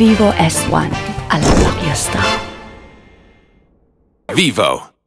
Vivo S1. Unlock your star. Vivo.